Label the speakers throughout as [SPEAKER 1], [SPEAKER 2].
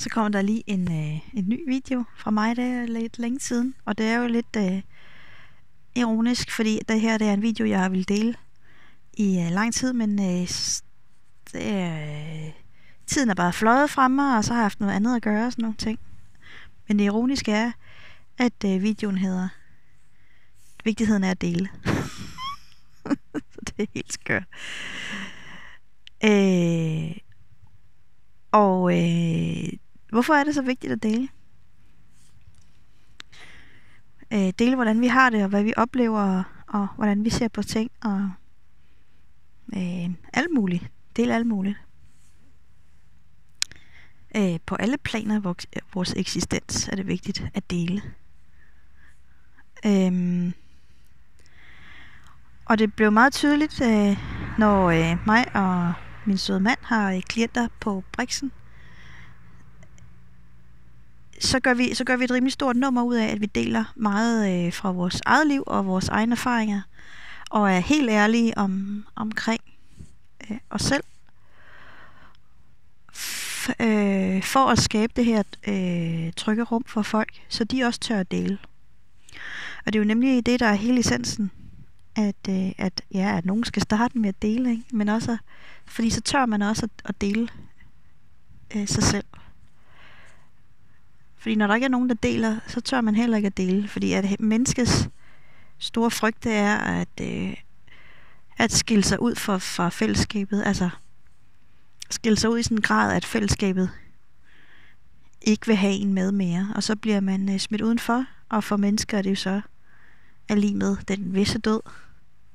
[SPEAKER 1] Så kommer der lige en, øh, en ny video fra mig, det er lidt længe siden. Og det er jo lidt øh, ironisk, fordi det her det er en video, jeg har vil dele i øh, lang tid, men øh, det, øh, tiden er bare fløjet fra mig, og så har jeg haft noget andet at gøre og sådan nogle ting. Men det ironiske er, at øh, videoen hedder Vigtigheden er at dele. så det er helt skørt. Øh, og øh, hvorfor er det så vigtigt at dele? Øh, dele, hvordan vi har det, og hvad vi oplever, og hvordan vi ser på ting, og øh, alt muligt. Del alt muligt. Øh, på alle planer af vores, vores eksistens er det vigtigt at dele. Øhm, og det blev meget tydeligt, øh, når øh, mig og min søde mand har øh, klienter på Brixen, så gør, vi, så gør vi et rimelig stort nummer ud af, at vi deler meget øh, fra vores eget liv og vores egne erfaringer, og er helt ærlige om, omkring øh, os selv, f- øh, for at skabe det her øh, trygge rum for folk, så de også tør at dele. Og det er jo nemlig det, der er hele essensen at, øh, at, ja, at nogen skal starte med at dele, ikke? men også, fordi så tør man også at, at dele øh, sig selv. Fordi når der ikke er nogen, der deler, så tør man heller ikke at dele, fordi at menneskets store frygt det er at, øh, at skille sig ud fra, fra fællesskabet, altså skille sig ud i sådan en grad, at fællesskabet ikke vil have en med mere, og så bliver man øh, smidt udenfor, og for mennesker er det jo så er lige med den visse død.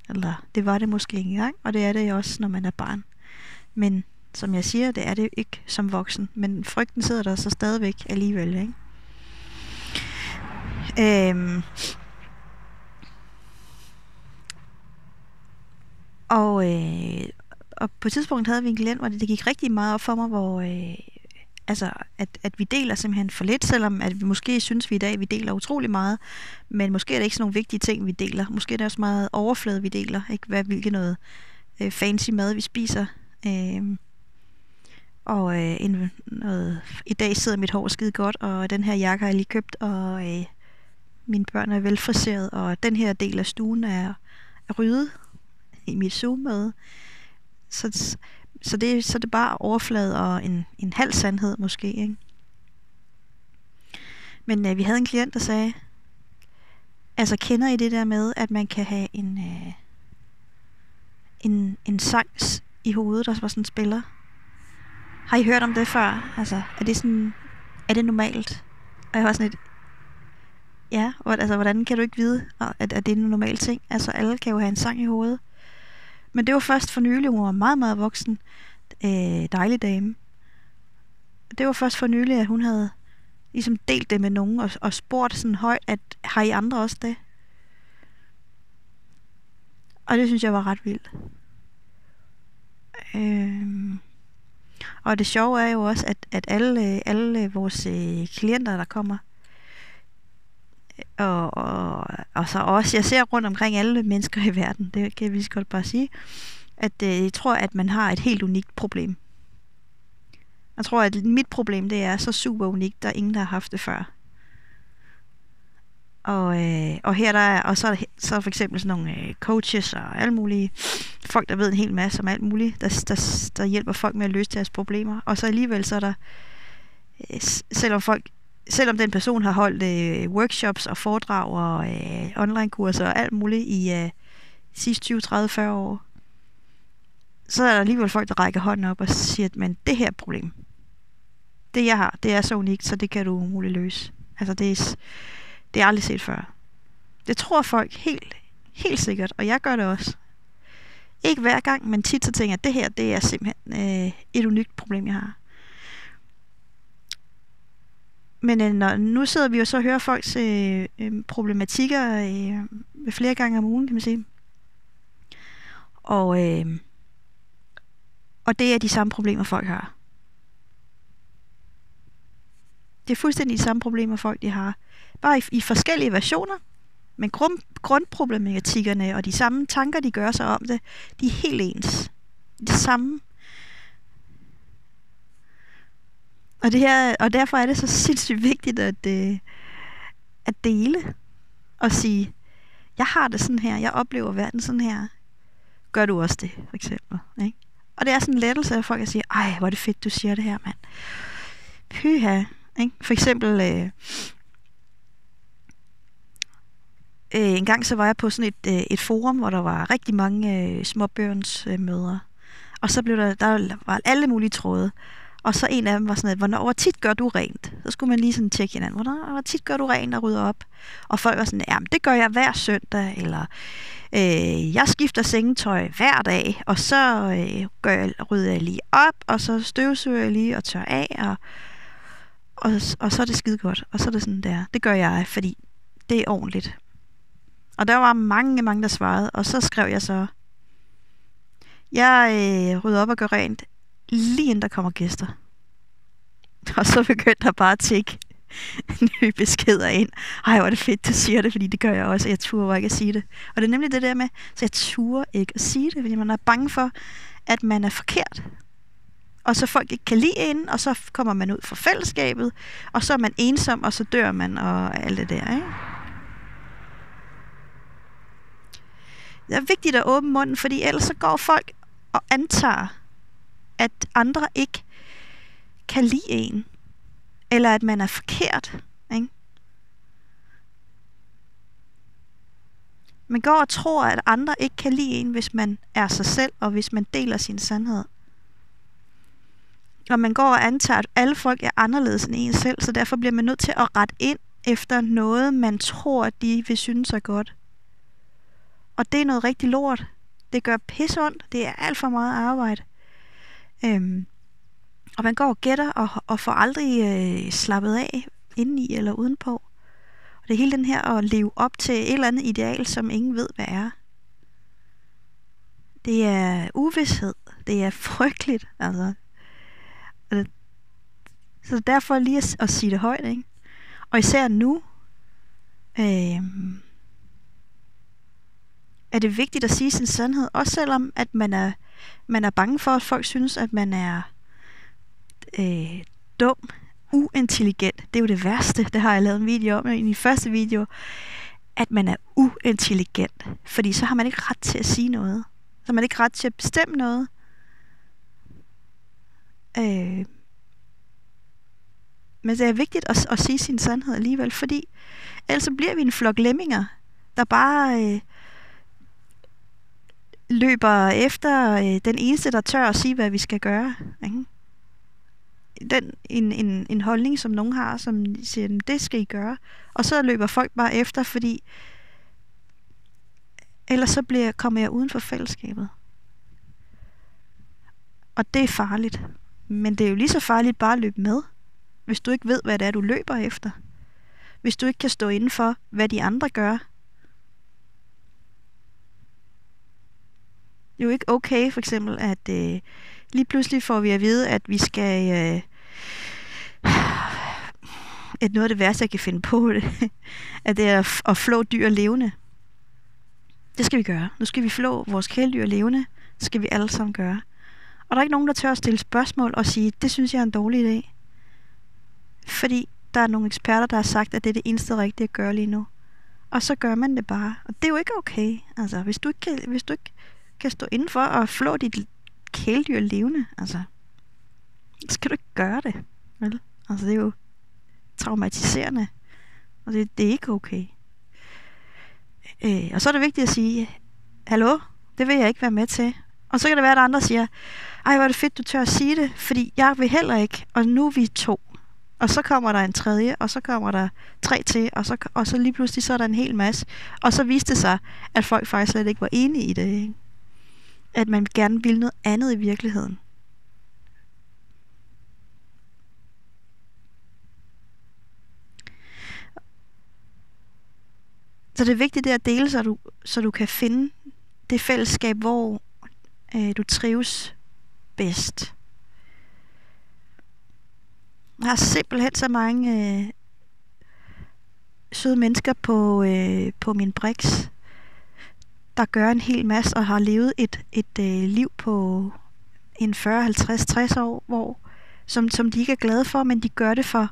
[SPEAKER 1] Eller det var det måske ikke engang, og det er det også, når man er barn. Men som jeg siger, det er det ikke som voksen. Men frygten sidder der så stadigvæk alligevel, ikke? Øhm. Og, øh, og på et tidspunkt havde vi en klient, hvor det, det gik rigtig meget op for mig, hvor øh, altså, at, at vi deler simpelthen for lidt, selvom at vi måske synes vi i dag, at vi deler utrolig meget, men måske er det ikke sådan nogle vigtige ting, vi deler. Måske er det også meget overflade, vi deler, ikke hvad, hvilket noget øh, fancy mad, vi spiser. Øh, og øh, en, noget, i dag sidder mit hår skide godt, og den her jakke har jeg lige købt, og øh, mine børn er velfriseret, og den her del af stuen er, er ryddet i mit Zoom-møde. Så, så det, så det er bare overflade og en, en halv sandhed måske. Ikke? Men øh, vi havde en klient, der sagde, altså kender I det der med, at man kan have en, øh, en, en sang i hovedet, der var sådan spiller? Har I hørt om det før? Altså, er det sådan, er det normalt? Og jeg var sådan et, ja, altså hvordan kan du ikke vide, at, at det er en normal ting? Altså alle kan jo have en sang i hovedet. Men det var først for nylig, hun var meget, meget voksen. Øh, dejlig dame. Det var først for nylig, at hun havde ligesom delt det med nogen og, og spurgt sådan højt, at har I andre også det? Og det synes jeg var ret vildt. Øh, og det sjove er jo også, at, at alle, alle vores øh, klienter, der kommer, og, og, og så også, jeg ser rundt omkring alle mennesker i verden, det kan vi så godt bare sige, at øh, jeg tror, at man har et helt unikt problem. Jeg tror, at mit problem, det er så super unikt, der er ingen, der har haft det før. Og, øh, og her der er, og så er, der, så er der for eksempel sådan nogle øh, coaches og alle mulige folk, der ved en hel masse om alt muligt, der, der, der hjælper folk med at løse deres problemer. Og så alligevel så er der, øh, selvom folk selvom den person har holdt øh, workshops og foredrag og øh, online-kurser og alt muligt i øh, sidste 20, 30, 40 år, så er der alligevel folk, der rækker hånden op og siger, men det her problem, det jeg har, det er så unikt, så det kan du umuligt løse. Altså det er, det er aldrig set før. Det tror folk helt, helt sikkert, og jeg gør det også. Ikke hver gang, men tit så tænker jeg, at det her, det er simpelthen øh, et unikt problem, jeg har. Men øh, når, nu sidder vi jo så og hører folks øh, øh, problematikker øh, flere gange om ugen, kan man sige. Og, øh, og det er de samme problemer, folk har. Det er fuldstændig de samme problemer, folk de har. Bare i, i forskellige versioner. Men grund, grundproblematikkerne og de samme tanker, de gør sig om det, de er helt ens. Det samme Og, det her, og derfor er det så sindssygt vigtigt at, øh, at dele og sige, jeg har det sådan her, jeg oplever verden sådan her. Gør du også det, for eksempel. Ikke? Og det er sådan en lettelse, at folk kan sige, ej, hvor er det fedt, du siger det her, mand. Pyha. Ikke? For eksempel, øh, øh, en gang så var jeg på sådan et, øh, et forum, hvor der var rigtig mange øh, småbørns øh, mødre. Og så blev der, der var alle mulige tråde. Og så en af dem var sådan, at, hvornår, hvor tit gør du rent? Så skulle man lige sådan tjekke hinanden, hvornår, hvor tit gør du rent og rydder op? Og folk var sådan, ja, det gør jeg hver søndag, eller øh, jeg skifter sengetøj hver dag, og så øh, gør jeg, rydder jeg lige op, og så støvsuger jeg lige og tør af, og, og, og så er det skide godt. Og så er det sådan der, det gør jeg, fordi det er ordentligt. Og der var mange, mange, der svarede, og så skrev jeg så, jeg øh, rydder op og gør rent, lige inden der kommer gæster. Og så begyndte der bare at tække nye beskeder ind. Ej, hvor er det fedt, du siger det, fordi det gør jeg også, jeg turde ikke at sige det. Og det er nemlig det der med, så jeg turde ikke at sige det, fordi man er bange for, at man er forkert. Og så folk ikke kan lide en, og så kommer man ud fra fællesskabet, og så er man ensom, og så dør man, og alt det der, ikke? Det er vigtigt at åbne munden, fordi ellers så går folk og antager, at andre ikke kan lide en. Eller at man er forkert. Ikke? Man går og tror, at andre ikke kan lide en, hvis man er sig selv, og hvis man deler sin sandhed. Og man går og antager, at alle folk er anderledes end en selv, så derfor bliver man nødt til at rette ind efter noget, man tror, de vil synes er godt. Og det er noget rigtig lort. Det gør pissondt. Det er alt for meget arbejde. Øhm, og man går og gætter og, og får aldrig øh, slappet af indeni eller udenpå. Og det er hele den her at leve op til et eller andet ideal, som ingen ved, hvad er. Det er uvidshed. Det er frygteligt. Altså. Så derfor lige at, at sige det højt. Ikke? Og især nu, øh, er det vigtigt at sige sin sandhed, også selvom at man er, man er bange for, at folk synes, at man er øh, dum, uintelligent. Det er jo det værste, det har jeg lavet en video om i min første video, at man er uintelligent, fordi så har man ikke ret til at sige noget. Så har man ikke ret til at bestemme noget. Øh, men det er vigtigt at, at sige sin sandhed alligevel, fordi ellers så bliver vi en flok lemminger, der bare øh, løber efter øh, den eneste, der tør at sige, hvad vi skal gøre. Ikke? Den, en, en, en holdning, som nogen har, som siger, det skal I gøre. Og så løber folk bare efter, fordi ellers så bliver, kommer jeg uden for fællesskabet. Og det er farligt. Men det er jo lige så farligt bare at løbe med, hvis du ikke ved, hvad det er, du løber efter. Hvis du ikke kan stå inden for, hvad de andre gør, Det er jo ikke okay, for eksempel, at øh, lige pludselig får vi at vide, at vi skal... Øh, at noget af det værste, jeg kan finde på, det, at det er at flå dyr levende. Det skal vi gøre. Nu skal vi flå vores kæledyr levende. Det skal vi alle sammen gøre. Og der er ikke nogen, der tør at stille spørgsmål og sige, det synes jeg er en dårlig idé. Fordi der er nogle eksperter, der har sagt, at det er det eneste rigtige at gøre lige nu. Og så gør man det bare. Og det er jo ikke okay. Altså, hvis du ikke, kan, hvis du ikke kan stå indenfor og flå dit kæledyr levende, altså, så skal du ikke gøre det. Vel? Altså, det er jo traumatiserende. Og det, det er ikke okay. Øh, og så er det vigtigt at sige, hallo, det vil jeg ikke være med til. Og så kan det være, at andre siger, ej, hvor er det fedt, du tør at sige det, fordi jeg vil heller ikke, og nu er vi to. Og så kommer der en tredje, og så kommer der tre til, og så, og så lige pludselig så er der en hel masse. Og så viste det sig, at folk faktisk slet ikke var enige i det. Ikke? At man gerne vil noget andet i virkeligheden. Så det er vigtigt det at dele, så du, så du kan finde det fællesskab, hvor øh, du trives bedst. Jeg har simpelthen så mange øh, søde mennesker på, øh, på min Brix der gør en hel masse og har levet et, et øh, liv på en 40, 50, 60 år, hvor som, som de ikke er glade for, men de gør det for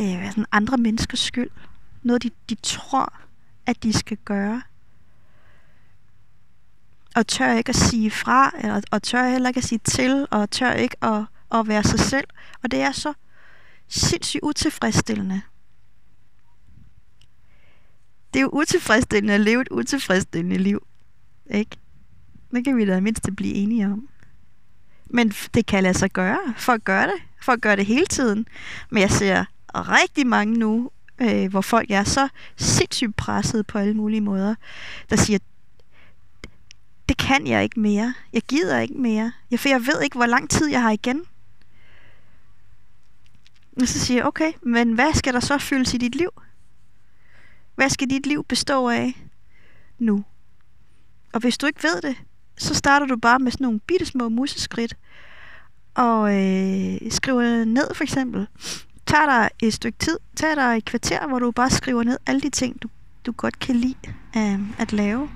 [SPEAKER 1] øh, sådan andre menneskers skyld. Noget, de, de tror, at de skal gøre. Og tør ikke at sige fra, eller, og tør heller ikke at sige til, og tør ikke at, at være sig selv. Og det er så sindssygt utilfredsstillende. Det er jo utilfredsstillende at leve et utilfredsstillende liv. Ikke? Det kan vi da mindst blive enige om. Men det kan lade sig gøre. for at gøre det. for at gøre det hele tiden. Men jeg ser rigtig mange nu, øh, hvor folk er så sindssygt presset på alle mulige måder, der siger, det kan jeg ikke mere. Jeg gider ikke mere. Jeg, for jeg ved ikke, hvor lang tid jeg har igen. Og så siger jeg, okay, men hvad skal der så fyldes i dit liv? Hvad skal dit liv bestå af nu? Og hvis du ikke ved det, så starter du bare med sådan nogle bitte små museskridt. Og øh, skriver ned for eksempel. Tag dig et stykke tid, tag dig et kvarter, hvor du bare skriver ned alle de ting, du, du godt kan lide øh, at lave.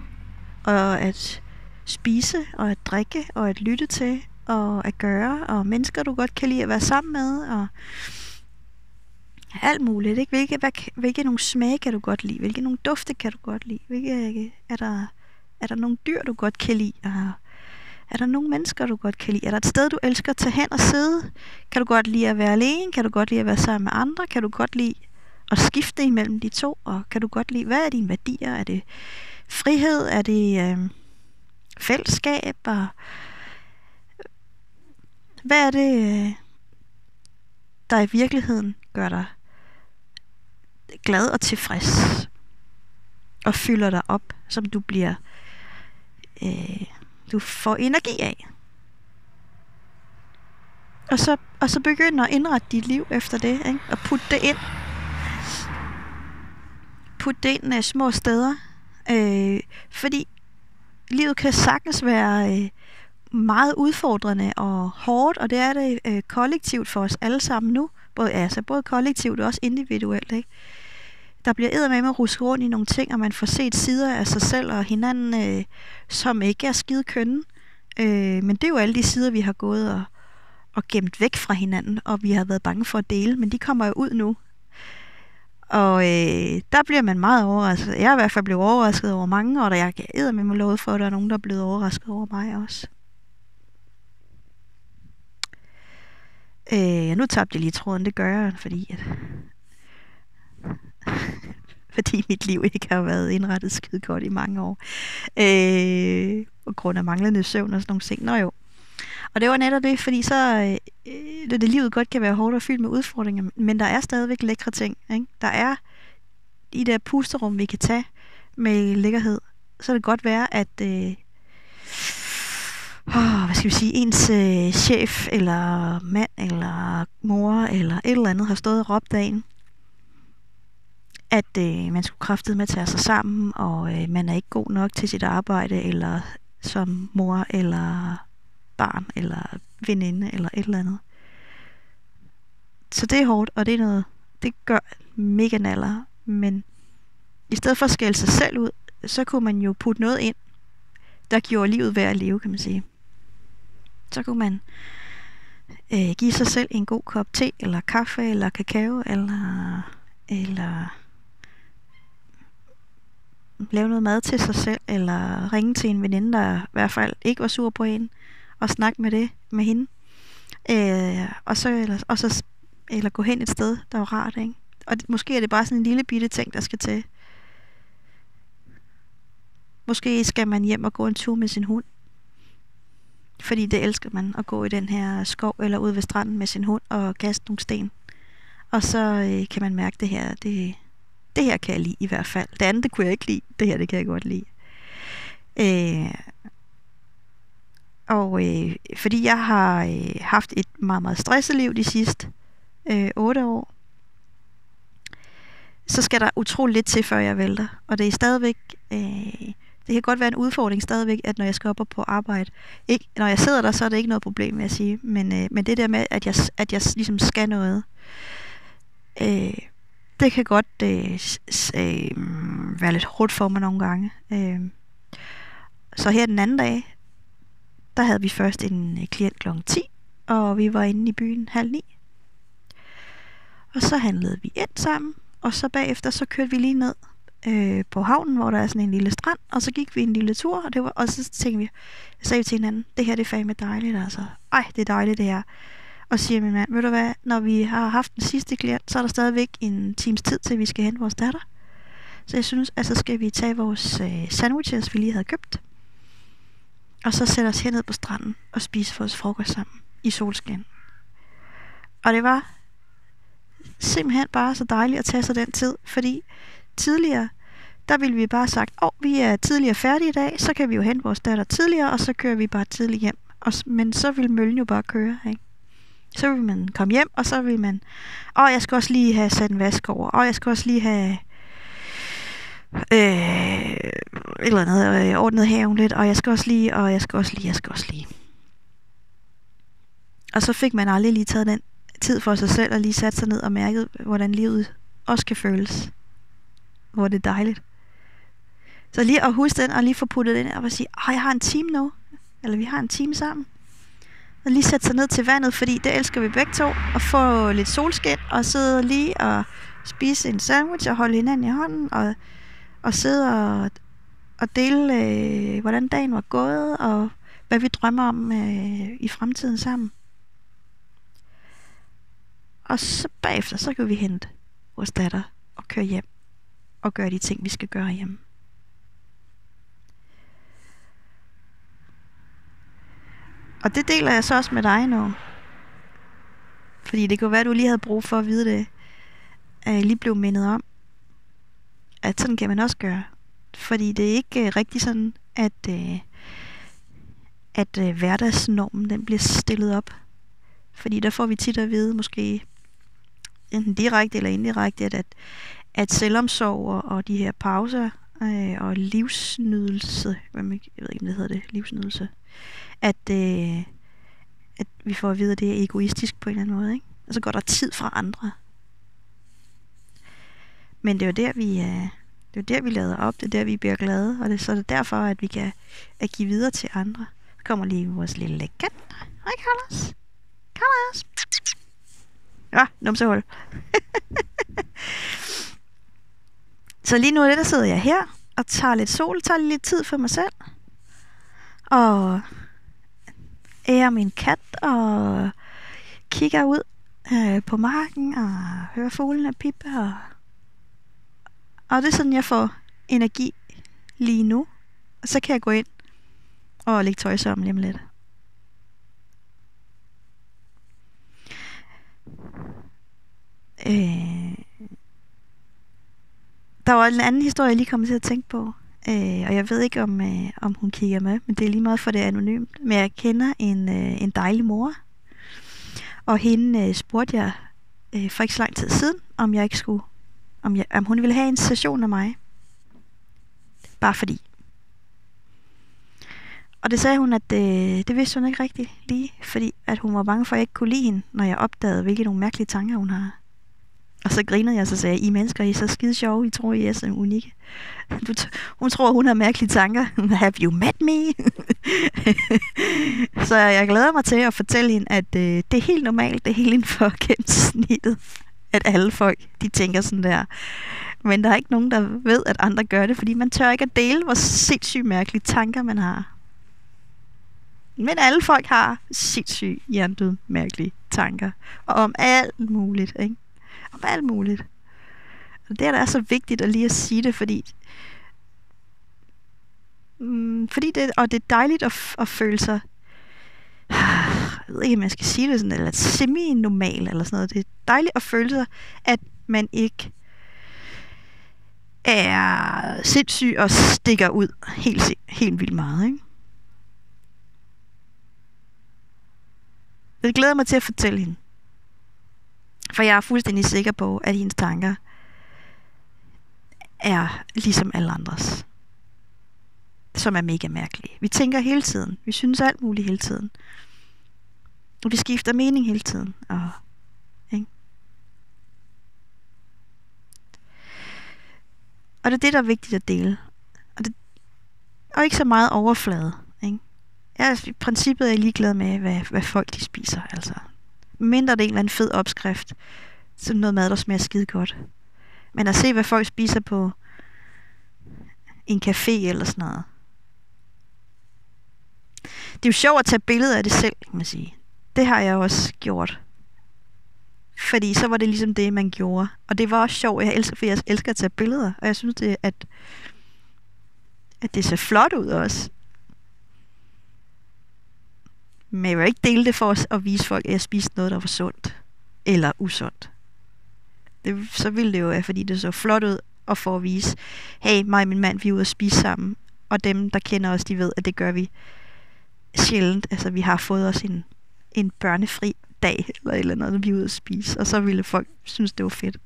[SPEAKER 1] Og at spise, og at drikke, og at lytte til, og at gøre, og mennesker, du godt kan lide at være sammen med, og alt muligt. Ikke? Hvilke, hvad, hvilke nogle smage kan du godt lide? Hvilke nogle dufte kan du godt lide? Hvilke, øh, er, der, er der nogle dyr, du godt kan lide? Og er der nogle mennesker, du godt kan lide? Er der et sted, du elsker at tage hen og sidde? Kan du godt lide at være alene? Kan du godt lide at være sammen med andre? Kan du godt lide at skifte imellem de to? Og kan du godt lide, hvad er dine værdier? Er det frihed? Er det øh, fællesskab? Og hvad er det, øh, der i virkeligheden gør dig glad og tilfreds og fylder dig op, som du bliver øh, du får energi af. Og så, og så begynder at indrette dit liv efter det, ikke? og putte det ind. Putte det ind af små steder. Øh, fordi livet kan sagtens være øh, meget udfordrende og hårdt, og det er det øh, kollektivt for os alle sammen nu. Både, altså, både kollektivt og også individuelt. Ikke? Der bliver æder med at ruske rundt i nogle ting, og man får set sider af sig selv og hinanden, øh, som ikke er skide kønne. Øh, men det er jo alle de sider, vi har gået og, og gemt væk fra hinanden, og vi har været bange for at dele, men de kommer jo ud nu. Og øh, der bliver man meget overrasket. Jeg er i hvert fald blevet overrasket over mange, og der jeg æder med mig lovet for, at der er nogen, der er blevet overrasket over mig også. Øh, nu tabte jeg lige tråden, det gør jeg, fordi at fordi mit liv ikke har været indrettet skide godt i mange år. Øh, på grund af manglende søvn og sådan nogle ting. Nå jo. Og det var netop det, fordi så øh, det, det livet godt kan være hårdt og fyldt med udfordringer, men der er stadigvæk lækre ting. Ikke? Der er i det pusterum, vi kan tage med lækkerhed, så det godt være, at øh, oh, hvad skal vi sige, ens øh, chef, eller mand, eller mor, eller et eller andet har stået og råbt af en, at øh, man skulle kraftet med at tage sig sammen, og øh, man er ikke god nok til sit arbejde, eller som mor, eller barn, eller veninde, eller et eller andet. Så det er hårdt, og det er noget, det gør mega naller, men i stedet for at skælde sig selv ud, så kunne man jo putte noget ind, der gjorde livet værd at leve, kan man sige. Så kunne man øh, give sig selv en god kop te, eller kaffe, eller kakao, eller, eller lave noget mad til sig selv, eller ringe til en veninde, der i hvert fald ikke var sur på en, og snakke med det med hende. Øh, og så, eller, og så, eller gå hen et sted, der var rart, ikke? Og det, måske er det bare sådan en lille bitte ting, der skal til. Måske skal man hjem og gå en tur med sin hund. Fordi det elsker man, at gå i den her skov eller ud ved stranden med sin hund og kaste nogle sten. Og så øh, kan man mærke det her, det, det her kan jeg lide i hvert fald. Det andet, det kunne jeg ikke lide. Det her, det kan jeg godt lide. Øh, og øh, fordi jeg har øh, haft et meget, meget stresset liv de sidste øh, 8 år, så skal der utroligt lidt til, før jeg vælter. Og det er stadigvæk... Øh, det kan godt være en udfordring stadigvæk, at når jeg skal op og på arbejde, ikke, når jeg sidder der, så er det ikke noget problem, vil jeg sige. Men, øh, men det der med, at jeg, at jeg ligesom skal noget, øh, det kan godt øh, øh, være lidt hårdt for mig nogle gange. Øh, så her den anden dag, der havde vi først en øh, klient kl. 10, og vi var inde i byen halv ni. Og så handlede vi ind sammen, og så bagefter så kørte vi lige ned øh, på havnen, hvor der er sådan en lille strand, og så gik vi en lille tur, og, det var, og så tænkte vi, sagde vi til hinanden, det her det er fandme dejligt, altså. Ej, det er dejligt det her. Og siger min mand, ved du hvad, når vi har haft den sidste klient, så er der stadigvæk en times tid til, vi skal hente vores datter. Så jeg synes, at så skal vi tage vores øh, sandwiches, vi lige havde købt, og så sætte os herned på stranden og spise vores frokost sammen i solskin. Og det var simpelthen bare så dejligt at tage sig den tid, fordi tidligere, der ville vi bare have sagt, åh, oh, vi er tidligere færdige i dag, så kan vi jo hente vores datter tidligere, og så kører vi bare tidligt hjem. Og, men så vil møllen jo bare køre, ikke? Så vil man komme hjem, og så vil man, åh, jeg skal også lige have sat en vask over, og jeg skal også lige have øh, et eller andet, øh, ordnet haven lidt, og jeg skal også lige, og jeg skal også lige, jeg skal også lige. Og så fik man aldrig lige taget den tid for sig selv, og lige sat sig ned og mærket, hvordan livet også kan føles. Hvor det er dejligt. Så lige at huske den, og lige få puttet den ind, og sige, åh, jeg har en time nu. Eller vi har en time sammen. Og lige sætte sig ned til vandet, fordi det elsker vi begge to. Og få lidt solskin, og sidde lige og spise en sandwich, og holde hinanden i hånden, og, og sidde og, og dele, øh, hvordan dagen var gået, og hvad vi drømmer om øh, i fremtiden sammen. Og så bagefter, så kan vi hente vores datter og køre hjem og gøre de ting, vi skal gøre hjemme. Og det deler jeg så også med dig nu. Fordi det kunne være, at du lige havde brug for at vide det. At jeg lige blev mindet om, at sådan kan man også gøre. Fordi det er ikke øh, rigtig sådan, at, øh, at øh, hverdagsnormen den bliver stillet op. Fordi der får vi tit at vide, måske enten direkte eller indirekte, at, at, at selvomsorg og, og de her pauser øh, og livsnydelse, hvad man, jeg ved ikke, om det hedder det, livsnydelse, at, øh, at vi får at vide, at det er egoistisk på en eller anden måde, ikke? Og så går der tid fra andre. Men det er jo der, vi, øh, det er der, vi lader op, det er der, vi bliver glade, og det, så er det derfor, at vi kan at give videre til andre. Så kommer lige vores lille kat. Hej, Carlos. Carlos. Ja, numsehul. så lige nu der sidder jeg her og tager lidt sol, tager lidt tid for mig selv. Og ærer min kat og kigger ud øh, på marken og hører fuglene pippe. Og, og det er sådan, jeg får energi lige nu. Og så kan jeg gå ind og lægge tøj sammen lige om lidt. Øh, der var en anden historie, jeg lige kom til at tænke på. Øh, og jeg ved ikke, om, øh, om hun kigger med, men det er lige meget for det er anonymt. Men jeg kender en, øh, en dejlig mor. Og hende øh, spurgte jeg øh, for ikke så lang tid siden, om jeg ikke skulle, om, jeg, om hun ville have en session af mig. Bare fordi. Og det sagde hun, at øh, det vidste hun ikke rigtigt lige, fordi at hun var bange for, at jeg ikke kunne lide hende, når jeg opdagede, hvilke nogle mærkelige tanker hun har. Og så grinede jeg, så sagde jeg, I mennesker, I er så skide sjove, I tror, I er så unikke. Du hun tror, hun har mærkelige tanker. Have you met me? så jeg glæder mig til at fortælle hende, at øh, det er helt normalt, det er helt inden for gennemsnittet, at alle folk, de tænker sådan der. Men der er ikke nogen, der ved, at andre gør det, fordi man tør ikke at dele, hvor sindssygt mærkelige tanker man har. Men alle folk har sindssygt hjernedød mærkelige tanker. Og om alt muligt, ikke? Om alt muligt. Og det er da så vigtigt at lige at sige det, fordi mm, fordi det, og det er dejligt at, at føle sig jeg ved ikke, om jeg skal sige det sådan, eller semi-normal, eller sådan noget. Det er dejligt at føle sig, at man ikke er sindssyg og stikker ud helt, helt vildt meget, ikke? Jeg glæder mig til at fortælle hende. For jeg er fuldstændig sikker på, at hendes tanker er ligesom alle andres. Som er mega mærkelige. Vi tænker hele tiden. Vi synes alt muligt hele tiden. Og vi skifter mening hele tiden. Og, ikke? og det er det, der er vigtigt at dele. Og, det, og ikke så meget overflade. Ikke? jeg er altså, i princippet er ligeglad med, hvad, hvad folk de spiser, altså. Mindre det er en eller anden fed opskrift, så noget mad, der smager skide godt. Men at se, hvad folk spiser på en café eller sådan noget. Det er jo sjovt at tage billeder af det selv, kan man sige. Det har jeg også gjort. Fordi så var det ligesom det, man gjorde. Og det var også sjovt, jeg elsker, for jeg elsker at tage billeder. Og jeg synes, det, at, at det ser flot ud også. Men jeg vil ikke dele det for os at vise folk, at jeg spiste noget, der var sundt. Eller usundt. Det, så ville det jo være, fordi det så flot ud, og for at vise, hey, mig og min mand, vi er ude at spise sammen. Og dem, der kender os, de ved, at det gør vi sjældent. Altså, vi har fået os en, en børnefri dag, eller et eller andet, når vi er ude at spise. Og så ville folk synes, det var fedt.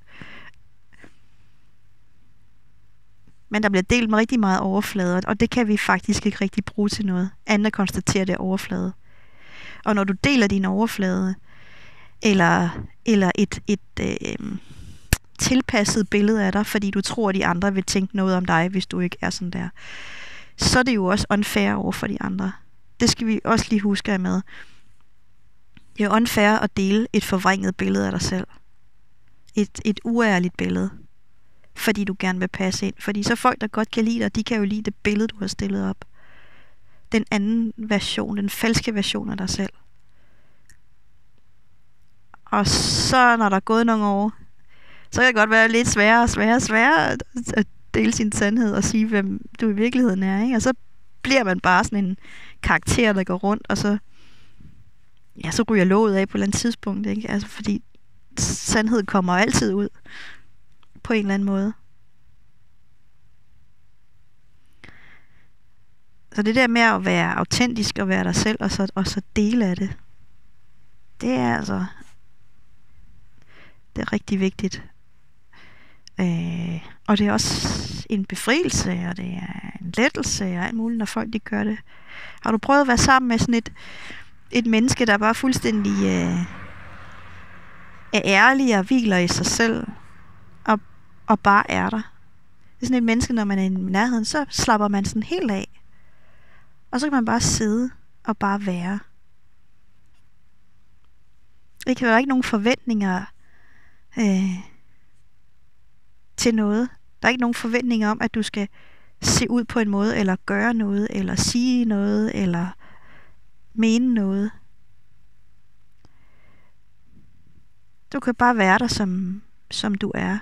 [SPEAKER 1] Men der bliver delt med rigtig meget overflade, og det kan vi faktisk ikke rigtig bruge til noget. Andet at konstatere, det overflade. Og når du deler din overflade, eller, eller et, et øh, tilpasset billede af dig, fordi du tror, at de andre vil tænke noget om dig, hvis du ikke er sådan der, så er det jo også unfair over for de andre. Det skal vi også lige huske med. Det er unfair at dele et forvrænget billede af dig selv. Et, et uærligt billede. Fordi du gerne vil passe ind. Fordi så folk, der godt kan lide dig, de kan jo lide det billede, du har stillet op. Den anden version, den falske version af dig selv. Og så, når der er gået nogle år, så kan det godt være lidt sværere og sværere og sværere at, at dele sin sandhed og sige, hvem du i virkeligheden er. Ikke? Og så bliver man bare sådan en karakter, der går rundt, og så, ja, så ryger låget af på et eller andet tidspunkt. Ikke? Altså, fordi sandhed kommer altid ud på en eller anden måde. Så det der med at være autentisk og være dig selv, og så, og så dele af det, det er altså det er rigtig vigtigt. Øh, og det er også en befrielse, og det er en lettelse og alt muligt, når folk de gør det. Har du prøvet at være sammen med sådan et, et menneske, der bare fuldstændig øh, er ærlig og hviler i sig selv, og, og bare er der? Det er sådan et menneske, når man er i nærheden, så slapper man sådan helt af. Og så kan man bare sidde og bare være. Ikke, der være ikke nogen forventninger øh, til noget. Der er ikke nogen forventninger om, at du skal se ud på en måde, eller gøre noget, eller sige noget, eller mene noget. Du kan bare være der, som, som du er.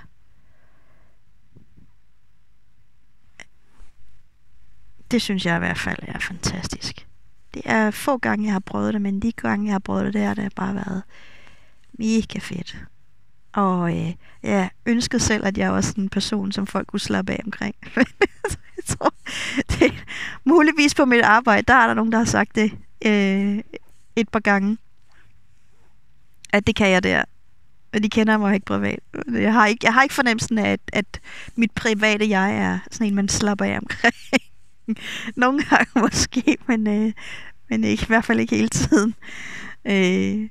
[SPEAKER 1] Det synes jeg i hvert fald er fantastisk. Det er få gange, jeg har prøvet det, men de gange, jeg har prøvet det, der har det bare været mega fedt. Og øh, jeg ønskede selv, at jeg var sådan en person, som folk kunne slappe af omkring. Altså, jeg tror, det er muligvis på mit arbejde, der er der nogen, der har sagt det øh, et par gange. At det kan jeg der. Og de kender mig ikke privat. Jeg har ikke, jeg har ikke fornemmelsen af, at, at mit private jeg er sådan en, man slapper af omkring. Nogle gange måske, men, øh, men ikke, i hvert fald ikke hele tiden. Øh,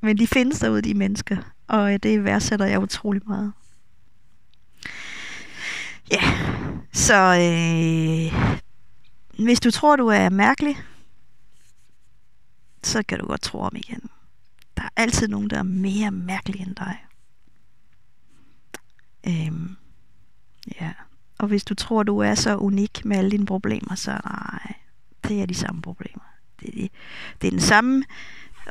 [SPEAKER 1] men de findes derude, de mennesker og øh, det værdsætter jeg utrolig meget. Ja, så øh, hvis du tror, du er mærkelig, så kan du godt tro om igen. Der er altid nogen, der er mere mærkelige end dig. Øhm, ja. Og hvis du tror, du er så unik med alle dine problemer, så nej, det er de samme problemer. Det er, de, det er den samme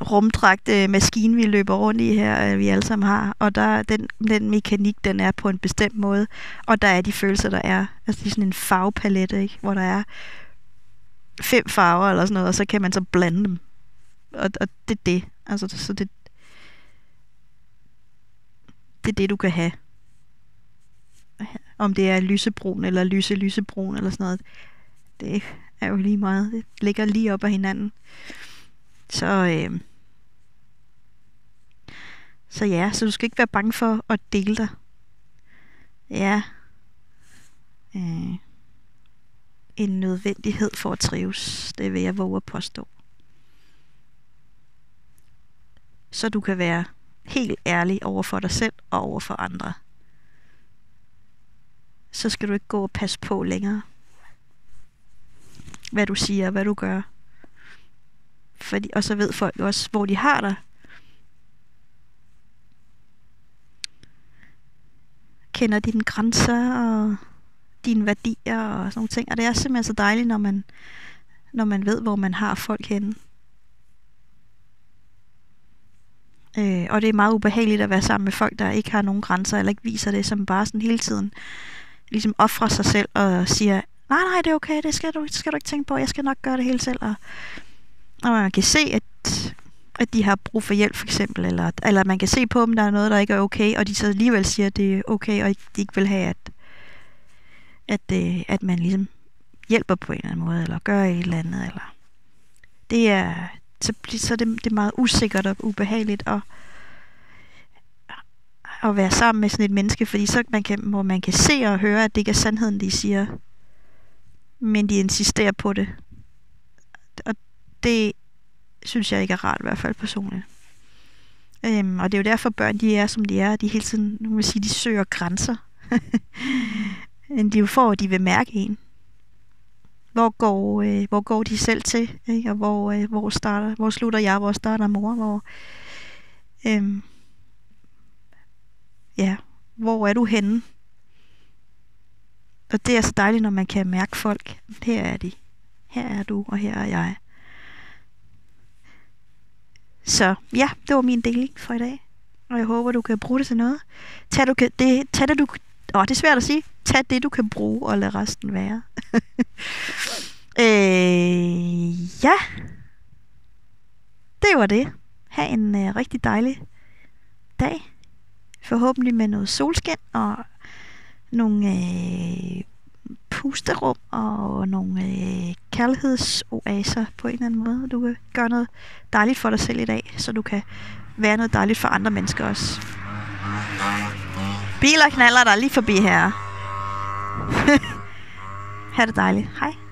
[SPEAKER 1] rumdragte øh, maskine, vi løber rundt i her, øh, vi alle sammen har. Og der, den, den mekanik, den er på en bestemt måde. Og der er de følelser, der er. Altså det er sådan en farvepalette, ikke? hvor der er fem farver eller sådan noget, og så kan man så blande dem. Og, og det er det. Altså, så det, det er det, du kan have. Om det er lysebrun eller lyse lysebrun eller sådan noget. Det er jo lige meget. Det ligger lige op ad hinanden. Så, øh, så ja, så du skal ikke være bange for at dele dig. Ja. Øh, en nødvendighed for at trives, det vil jeg våge at påstå. Så du kan være helt ærlig over for dig selv og over for andre. Så skal du ikke gå og passe på længere. Hvad du siger, hvad du gør. Fordi, og så ved folk også, hvor de har dig. Kender dine grænser og dine værdier og sådan nogle ting. Og det er simpelthen så dejligt, når man, når man ved, hvor man har folk henne. Øh, og det er meget ubehageligt at være sammen med folk, der ikke har nogen grænser, eller ikke viser det, som bare sådan hele tiden ligesom offrer sig selv og siger, nej, nej, det er okay, det skal du, skal du ikke tænke på, jeg skal nok gøre det hele selv. Og, og man kan se, at, at de har brug for hjælp, for eksempel, eller, eller man kan se på dem, der er noget, der ikke er okay, og de så alligevel siger, at det er okay, og de ikke vil have, at, at, øh, at man ligesom hjælper på en eller anden måde, eller gør et eller andet, eller det er, så, så det, det er meget usikkert og ubehageligt at, at være sammen med sådan et menneske, fordi så man kan, hvor man kan se og høre, at det ikke er sandheden, de siger, men de insisterer på det. Og det synes jeg ikke er rart, i hvert fald personligt. Øhm, og det er jo derfor, børn de er, som de er. De hele tiden, nu vil sige, de søger grænser. Men de får, jo at de vil mærke en. Hvor går, øh, hvor går de selv til? Ikke? Og hvor, øh, hvor, starter, hvor slutter jeg? Hvor starter mor? Hvor, øh, ja, hvor er du henne? Og det er så dejligt, når man kan mærke folk. Her er de. Her er du, og her er jeg. Så ja, det var min deling for i dag. Og jeg håber, du kan bruge det til noget. Tag, du kan, det, tag det, du... Åh, det er svært at sige. Tag det, du kan bruge, og lad resten være. øh, ja. Det var det. Ha' en øh, rigtig dejlig dag. Forhåbentlig med noget solskin og nogle øh, pusterum og nogle øh, kærlighedsoaser på en eller anden måde. Du kan gøre noget dejligt for dig selv i dag, så du kan være noget dejligt for andre mennesker også. Biler knaller der lige forbi her. ha' det dejligt. Hej.